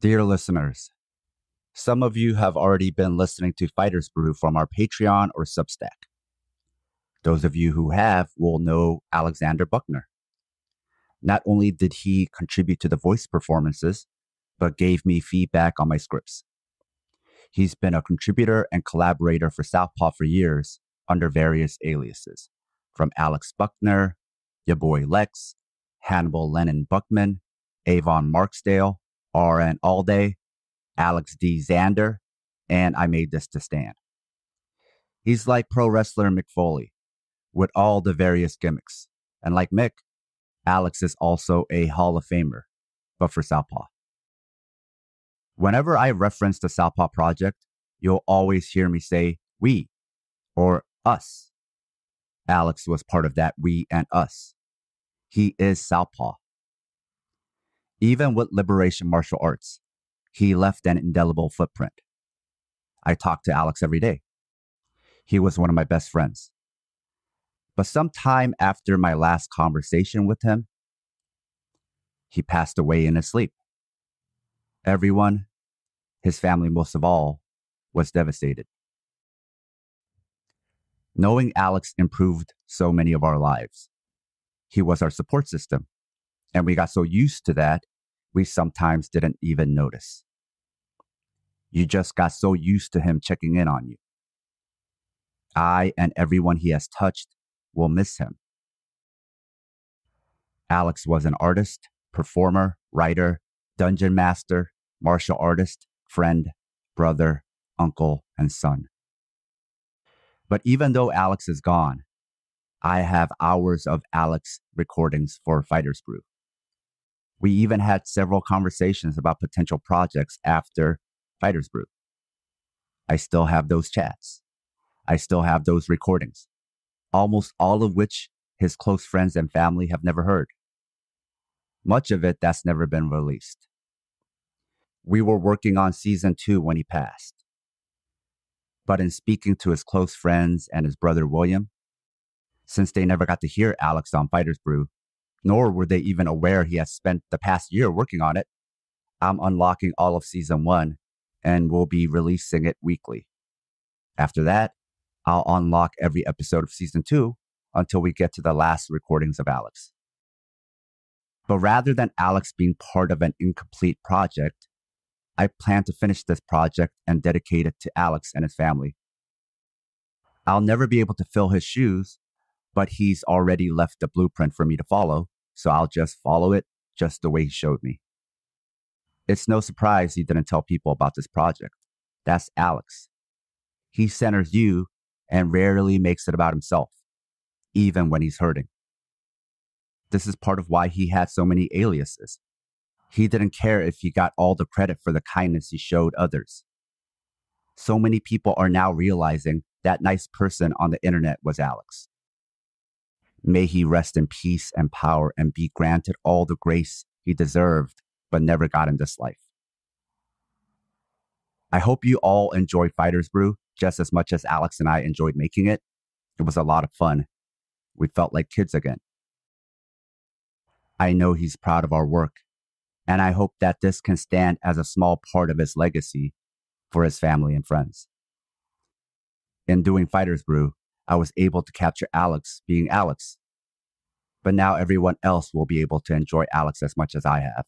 Dear listeners, some of you have already been listening to Fighters Brew from our Patreon or Substack. Those of you who have will know Alexander Buckner. Not only did he contribute to the voice performances, but gave me feedback on my scripts. He's been a contributor and collaborator for Southpaw for years under various aliases, from Alex Buckner, your boy Lex, Hannibal Lennon Buckman, Avon Marksdale, R.N. Allday, Alex D. Xander, and I Made This to Stand. He's like pro wrestler Mick Foley with all the various gimmicks. And like Mick, Alex is also a Hall of Famer, but for Southpaw. Whenever I reference the Southpaw Project, you'll always hear me say we or us. Alex was part of that we and us. He is Southpaw. Even with Liberation Martial Arts, he left an indelible footprint. I talked to Alex every day. He was one of my best friends. But sometime after my last conversation with him, he passed away in his sleep. Everyone, his family most of all, was devastated. Knowing Alex improved so many of our lives. He was our support system, and we got so used to that, we sometimes didn't even notice. You just got so used to him checking in on you. I and everyone he has touched will miss him. Alex was an artist, performer, writer, dungeon master, martial artist, friend, brother, uncle, and son. But even though Alex is gone, I have hours of Alex recordings for Fighters Brew. We even had several conversations about potential projects after Fighters Brew. I still have those chats. I still have those recordings almost all of which his close friends and family have never heard. Much of it that's never been released. We were working on season two when he passed. But in speaking to his close friends and his brother William, since they never got to hear Alex on Fighters Brew, nor were they even aware he has spent the past year working on it, I'm unlocking all of season one and will be releasing it weekly. After that, I'll unlock every episode of season two until we get to the last recordings of Alex. But rather than Alex being part of an incomplete project, I plan to finish this project and dedicate it to Alex and his family. I'll never be able to fill his shoes, but he's already left a blueprint for me to follow, so I'll just follow it just the way he showed me. It's no surprise he didn't tell people about this project. That's Alex. He centers you and rarely makes it about himself, even when he's hurting. This is part of why he had so many aliases. He didn't care if he got all the credit for the kindness he showed others. So many people are now realizing that nice person on the internet was Alex. May he rest in peace and power and be granted all the grace he deserved but never got in this life. I hope you all enjoy Fighters Brew just as much as Alex and I enjoyed making it. It was a lot of fun. We felt like kids again. I know he's proud of our work, and I hope that this can stand as a small part of his legacy for his family and friends. In doing Fighters Brew, I was able to capture Alex being Alex. But now everyone else will be able to enjoy Alex as much as I have.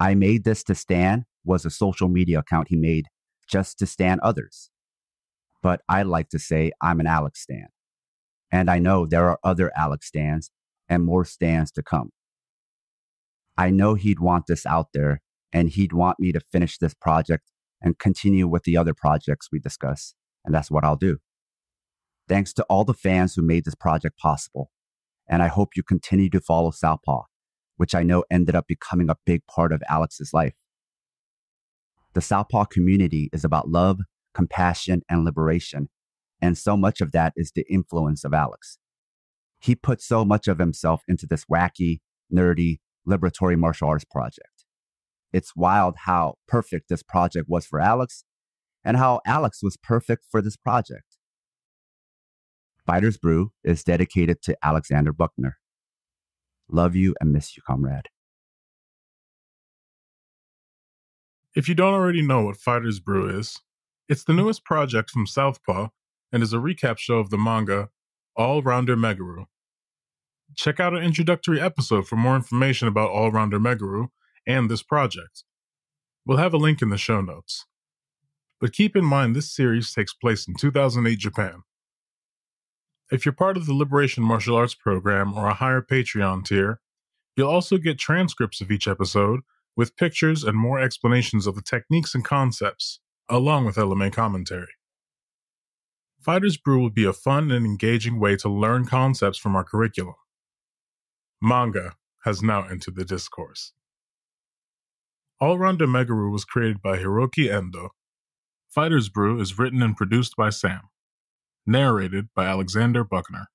I made this to Stan was a social media account he made just to Stan others. But I like to say I'm an Alex Stan. And I know there are other Alex stands and more stands to come. I know he'd want this out there and he'd want me to finish this project and continue with the other projects we discuss. And that's what I'll do. Thanks to all the fans who made this project possible. And I hope you continue to follow Southpaw, which I know ended up becoming a big part of Alex's life. The Southpaw community is about love, compassion, and liberation. And so much of that is the influence of Alex. He put so much of himself into this wacky, nerdy, liberatory martial arts project. It's wild how perfect this project was for Alex and how Alex was perfect for this project. Fighters Brew is dedicated to Alexander Buckner. Love you and miss you, comrade. If you don't already know what Fighters Brew is, it's the newest project from Southpaw and is a recap show of the manga All Rounder Meguru. Check out our introductory episode for more information about All Rounder Meguru and this project. We'll have a link in the show notes. But keep in mind this series takes place in 2008 Japan. If you're part of the Liberation Martial Arts program or a higher Patreon tier, you'll also get transcripts of each episode with pictures and more explanations of the techniques and concepts, along with LMA commentary. Fighters Brew will be a fun and engaging way to learn concepts from our curriculum. Manga has now entered the discourse. All Rounder Meguru was created by Hiroki Endo. Fighters Brew is written and produced by Sam. Narrated by Alexander Buckner.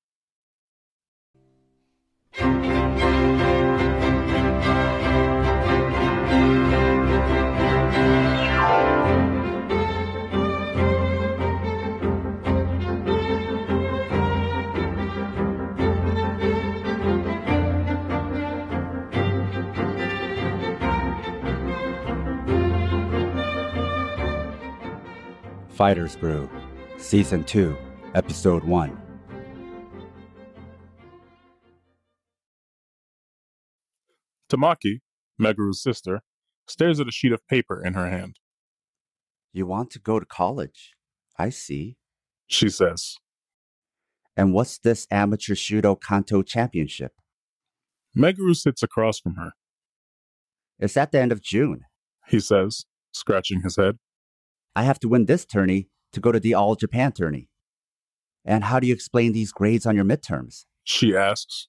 Fighters Brew, Season 2, Episode 1. Tamaki, Meguru's sister, stares at a sheet of paper in her hand. You want to go to college? I see. She says, And what's this amateur Shooto Kanto championship? Meguru sits across from her. It's at the end of June. He says, scratching his head. I have to win this tourney to go to the All Japan tourney. And how do you explain these grades on your midterms? She asks.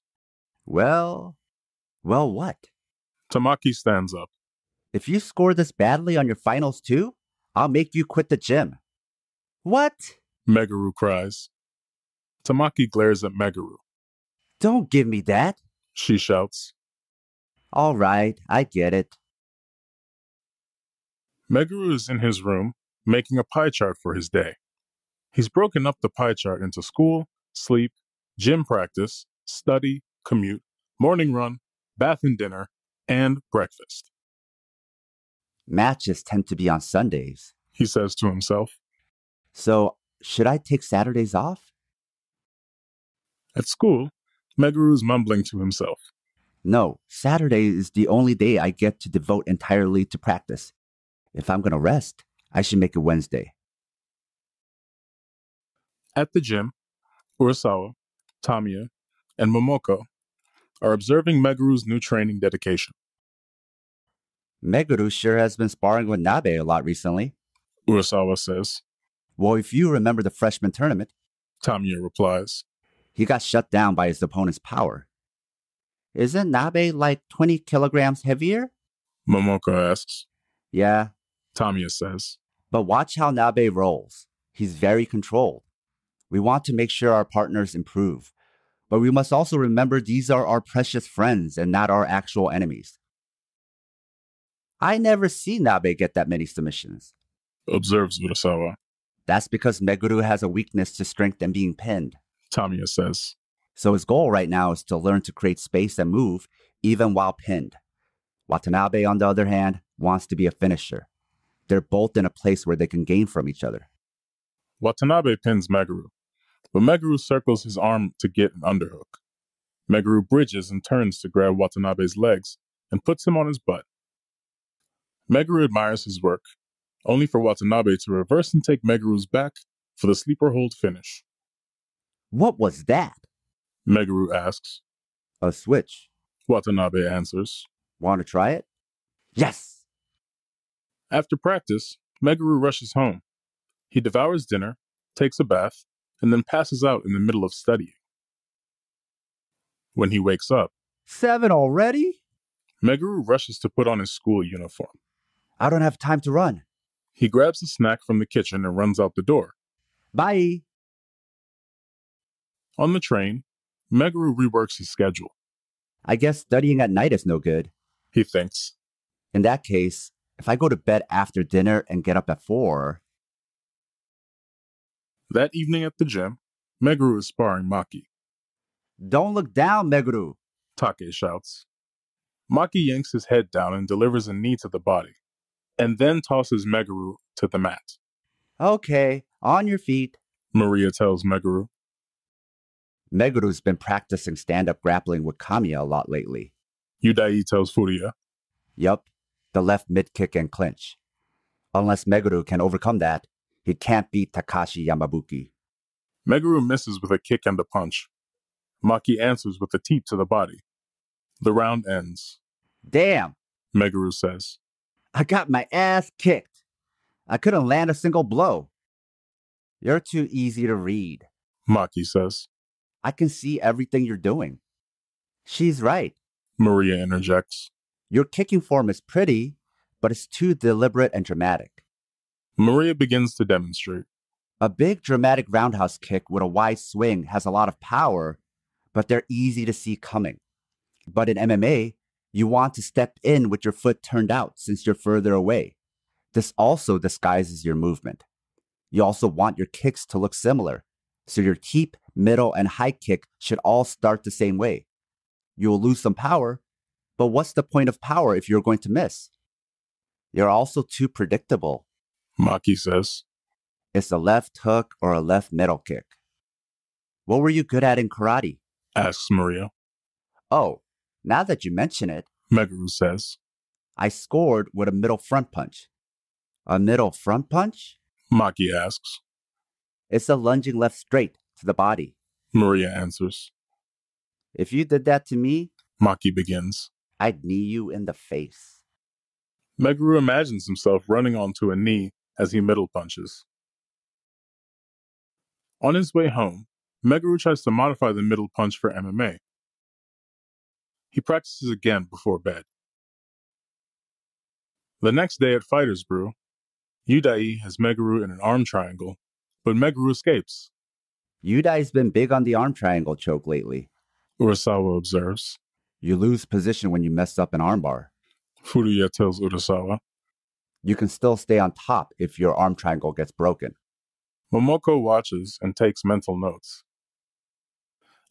Well, well, what? Tamaki stands up. If you score this badly on your finals too, I'll make you quit the gym. What? Meguru cries. Tamaki glares at Meguru. Don't give me that. She shouts. All right, I get it. Meguru is in his room, making a pie chart for his day. He's broken up the pie chart into school, sleep, gym practice, study, commute, morning run, bath and dinner, and breakfast. Matches tend to be on Sundays. He says to himself. So, should I take Saturdays off? At school, Meguru is mumbling to himself. No, Saturday is the only day I get to devote entirely to practice. If I'm going to rest, I should make it Wednesday. At the gym, Urasawa, Tamiya, and Momoko are observing Meguru's new training dedication. Meguru sure has been sparring with Nabe a lot recently. Urasawa says. Well, if you remember the freshman tournament, Tamiya replies. he got shut down by his opponent's power. Isn't Nabe like 20 kilograms heavier? Momoko asks. Yeah, Tamiya says. but watch how Nabe rolls. He's very controlled. We want to make sure our partners improve, but we must also remember these are our precious friends and not our actual enemies. I never see Nabe get that many submissions. Observes Urasawa. That's because Meguru has a weakness to strength and being pinned. Tamiya says. So his goal right now is to learn to create space and move even while pinned. Watanabe, on the other hand, wants to be a finisher. They're both in a place where they can gain from each other. Watanabe pins Meguru, but Meguru circles his arm to get an underhook. Meguru bridges and turns to grab Watanabe's legs and puts him on his butt. Meguru admires his work, only for Watanabe to reverse and take Meguru's back for the sleeper hold finish. What was that? Meguru asks. A switch. Watanabe answers. Want to try it? Yes! After practice, Meguru rushes home. He devours dinner, takes a bath, and then passes out in the middle of studying. When he wakes up, Seven already? Meguru rushes to put on his school uniform. I don't have time to run. He grabs a snack from the kitchen and runs out the door. Bye! On the train, Meguru reworks his schedule. I guess studying at night is no good. He thinks. In that case, if I go to bed after dinner and get up at four, That evening at the gym, Meguru is sparring Maki. don't look down, Meguru. Take shouts. Maki yanks his head down and delivers a knee to the body. and then tosses Meguru to the mat. Okay, on your feet. Maria tells Meguru. Meguru's been practicing stand up grappling with Kamiya a lot lately. Yudai tells Furuya. Yup, the left mid kick and clinch. Unless Meguru can overcome that, he can't beat Takashi Yamabuki. Meguru misses with a kick and a punch. Maki answers with a teep to the body. The round ends. Damn, Meguru says. I got my ass kicked. I couldn't land a single blow. You're too easy to read. Maki says. I can see everything you're doing. She's right. Maria interjects. Your kicking form is pretty, but it's too deliberate and dramatic. Maria begins to demonstrate. A big dramatic roundhouse kick with a wide swing has a lot of power, but they're easy to see coming. But in MMA, you want to step in with your foot turned out since you're further away. This also disguises your movement. You also want your kicks to look similar, so your teep, middle, and high kick should all start the same way. You will lose some power, but what's the point of power if you're going to miss? You're also too predictable. Maki says. It's a left hook or a left middle kick. What were you good at in karate? asks Maria. Oh, now that you mention it, Meguru says. I scored with a middle front punch. A middle front punch? Maki asks. It's a lunging left straight to the body. Maria answers. If you did that to me, Maki begins. I'd knee you in the face. Meguru imagines himself running onto a knee as he middle punches. On his way home, Meguru tries to modify the middle punch for MMA. He practices again before bed. The next day at Fighters Brew, Yudai has Meguru in an arm triangle, but Meguru escapes, Yudai's been big on the arm triangle choke lately. Urasawa observes. You lose position when you mess up an armbar. Furuya tells Urasawa. You can still stay on top if your arm triangle gets broken. Momoko watches and takes mental notes.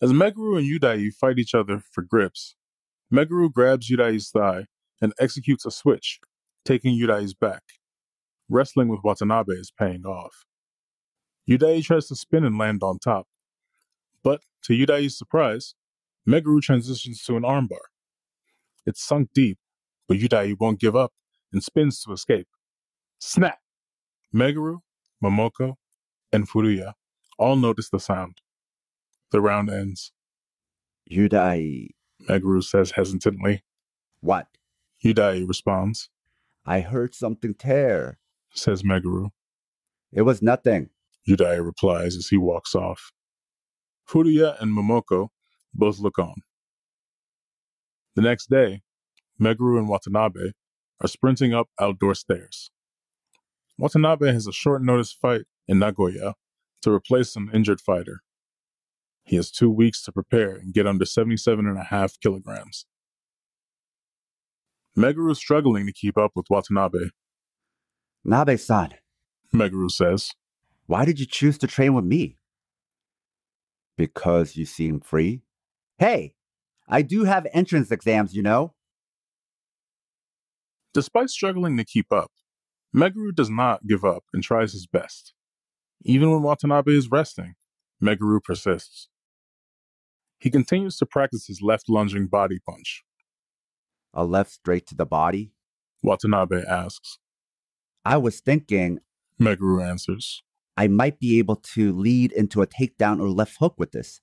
As Meguru and Yudai fight each other for grips, Meguru grabs Yudai's thigh and executes a switch, taking Yudai's back. Wrestling with Watanabe is paying off. Yudai tries to spin and land on top, but to Yudai's surprise, Meguru transitions to an armbar. It's sunk deep, but Yudai won't give up and spins to escape. Snap! Meguru, Momoko, and Furuya all notice the sound. The round ends. Yudai. Meguru says hesitantly. What? Yudai responds, I heard something tear. says Meguru. It was nothing. Yudai replies as he walks off. Furuya and Momoko both look on. The next day, Meguru and Watanabe are sprinting up outdoor stairs. Watanabe has a short notice fight in Nagoya to replace an injured fighter. He has two weeks to prepare and get under 77.5 kilograms. Meguru is struggling to keep up with Watanabe. Nabe san, Meguru says, why did you choose to train with me? Because you seem free? Hey, I do have entrance exams, you know. Despite struggling to keep up, Meguru does not give up and tries his best. Even when Watanabe is resting, Meguru persists. He continues to practice his left lunging body punch. A left straight to the body? Watanabe asks. I was thinking Meguru answers. I might be able to lead into a takedown or left hook with this.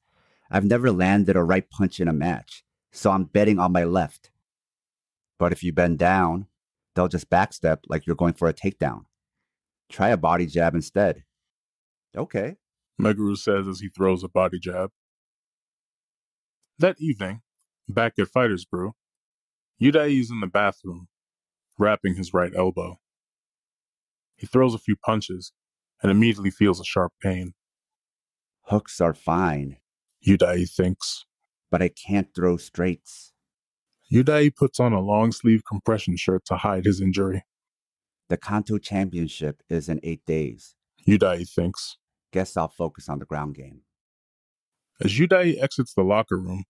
I've never landed a right punch in a match, so I'm betting on my left. But if you bend down, they'll just backstep like you're going for a takedown. Try a body jab instead. Okay. Meguru says as he throws a body jab. That evening, back at Fighter's Brew, Yudai is in the bathroom, wrapping his right elbow. He throws a few punches and immediately feels a sharp pain. Hooks are fine, Yudai thinks. but I can't throw straights. Yudai puts on a long sleeve compression shirt to hide his injury. The Kanto Championship is in eight days. Yudai thinks. Guess I'll focus on the ground game. As Yudai exits the locker room,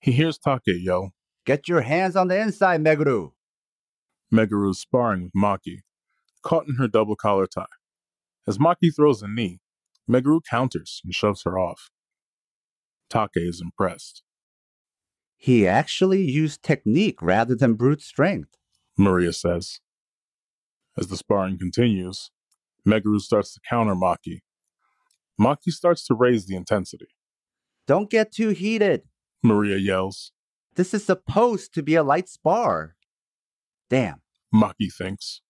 he hears Take yell, Get your hands on the inside, Meguru. Meguru is sparring with Maki, caught in her double collar tie. As Maki throws a knee, Meguru counters and shoves her off. Take is impressed. He actually used technique rather than brute strength. Maria says. As the sparring continues, Meguru starts to counter Maki. Maki starts to raise the intensity. Don't get too heated. Maria yells. This is supposed to be a light spar. Damn, Maki thinks.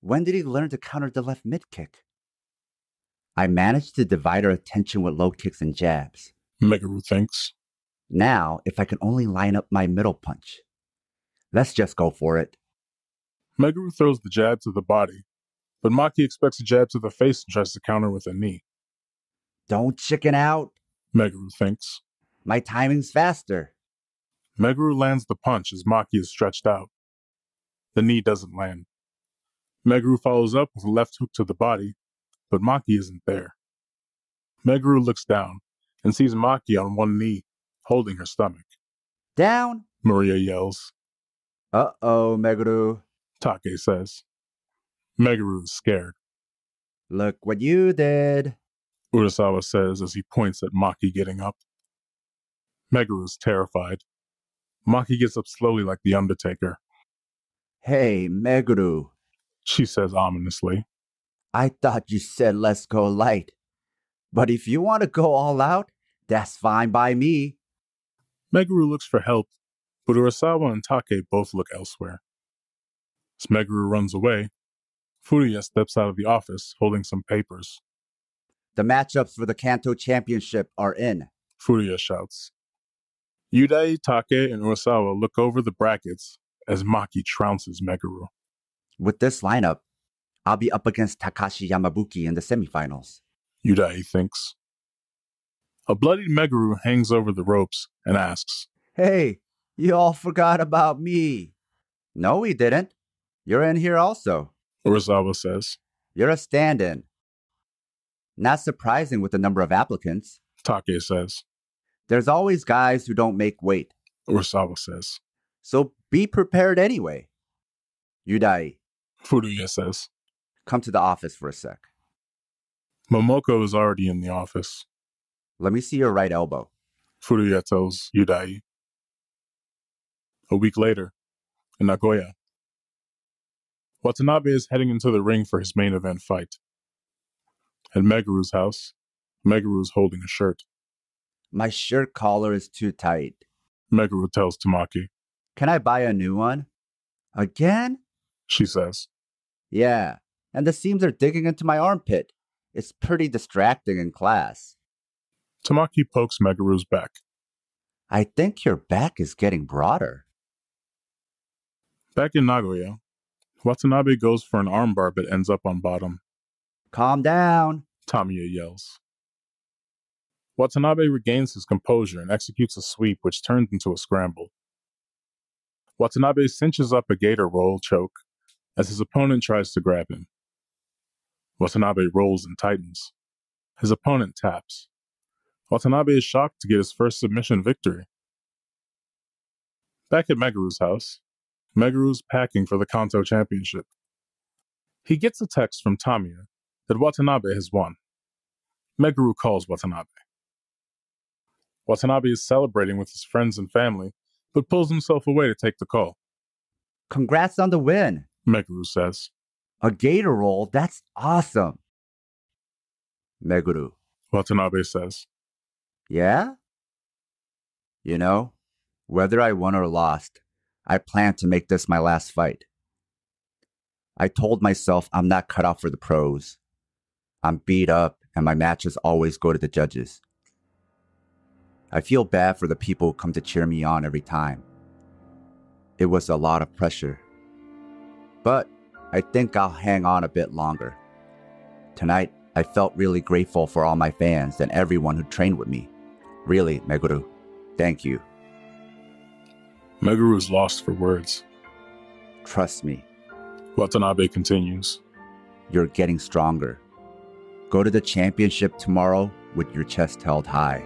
when did he learn to counter the left mid kick? I managed to divide her attention with low kicks and jabs. Meguru thinks. Now, if I can only line up my middle punch. Let's just go for it. Meguru throws the jab to the body, but Maki expects a jab to the face and tries to counter with a knee. Don't chicken out. Meguru thinks. My timing's faster. Meguru lands the punch as Maki is stretched out. The knee doesn't land. Meguru follows up with a left hook to the body, but Maki isn't there. Meguru looks down and sees Maki on one knee, holding her stomach. Down. Maria yells. Uh oh, Meguru. Take says. Meguru is scared. Look what you did. Urasawa says as he points at Maki getting up. Meguru is terrified. Maki gets up slowly like the Undertaker. Hey, Meguru. She says ominously. I thought you said let's go light. But if you want to go all out, that's fine by me. Meguru looks for help, but Urasawa and Take both look elsewhere. As Meguru runs away, Furuya steps out of the office holding some papers. The matchups for the Kanto Championship are in. Furuya shouts. Yudai, Take, and Urasawa look over the brackets as Maki trounces Meguru. With this lineup, I'll be up against Takashi Yamabuki in the semifinals. Yudai thinks. A bloodied Meguru hangs over the ropes and asks, Hey, you all forgot about me. No, we didn't. You're in here also. Urasawa says. You're a stand in. Not surprising with the number of applicants. Take says. There's always guys who don't make weight, Urasawa says. so be prepared anyway. Yudai, Furuya says. come to the office for a sec. Momoko is already in the office. Let me see your right elbow. Furuya tells Yudai. A week later, in Nagoya, Watanabe is heading into the ring for his main event fight. At Meguru's house, Meguru is holding a shirt. My shirt collar is too tight. Meguru tells Tamaki. Can I buy a new one? Again? She says, Yeah, and the seams are digging into my armpit. It's pretty distracting in class. Tamaki pokes Meguru's back. I think your back is getting broader. Back in Nagoya, Watanabe goes for an armbar but ends up on bottom. Calm down. Tamiya yells. Watanabe regains his composure and executes a sweep which turns into a scramble. Watanabe cinches up a gator roll choke as his opponent tries to grab him. Watanabe rolls and tightens. His opponent taps. Watanabe is shocked to get his first submission victory. Back at Meguru's house, Meguru's packing for the Kanto Championship. He gets a text from Tamiya that Watanabe has won. Meguru calls Watanabe. Watanabe is celebrating with his friends and family, but pulls himself away to take the call. Congrats on the win. Meguru says. A gator roll? That's awesome. Meguru. Watanabe says. Yeah? You know, whether I won or lost, I plan to make this my last fight. I told myself I'm not cut out for the pros. I'm beat up, and my matches always go to the judges. I feel bad for the people who come to cheer me on every time. It was a lot of pressure. But I think I'll hang on a bit longer. Tonight, I felt really grateful for all my fans and everyone who trained with me. Really, Meguru, thank you. Meguru is lost for words. Trust me, Watanabe continues. you're getting stronger. Go to the championship tomorrow with your chest held high.